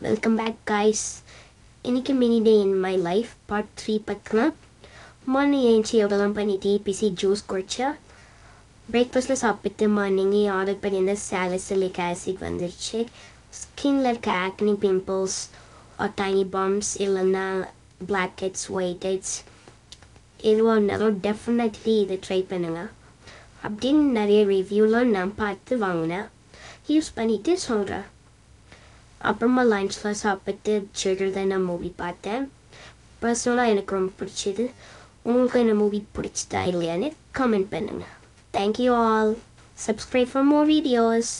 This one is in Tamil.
வெல்கம் பேக் கைஸ் இன்னைக்கு mini day in my life part three பார்க்கலாம் மார்னிங் ஏஞ்சி எவ்வளோலாம் பண்ணிட்டு பிசி ஜூஸ் குடிச்சா பிரேக்ஃபாஸ்ட்டில் சாப்பிட்டு மார்னிங் ஆர்டர் பண்ணியிருந்த சாலசிலிக் ஆசிட் வந்துருச்சு. ஸ்கின்ல இருக்க ஆக்னி பிம்பிள்ஸ் டைனி பம்ப்ஸ் இல்லைன்னா பிளாக் ஹெட்ஸ் ஒயிட் ஹெட்ஸ் எதுவாக இருந்தாலும் டெஃபினெட்லி இதை ட்ரை பண்ணுங்க. அப்படின்னு நிறைய ரிவ்யூலாம் நான் பார்த்து வாங்கினேன். யூஸ் பண்ணிவிட்டு சொல்கிறேன் அப்புறமா லஞ்ச்லாம் சாப்பிட்டு சில்ட்ரன் மூவி பார்த்தேன். பர்சனலாக எனக்கு ரொம்ப பிடிச்சது. உங்களுக்கு இந்த மூவி பிடிச்சதா இல்லையான்னு கமெண்ட் பண்ணுங்கள் thank you all subscribe for more videos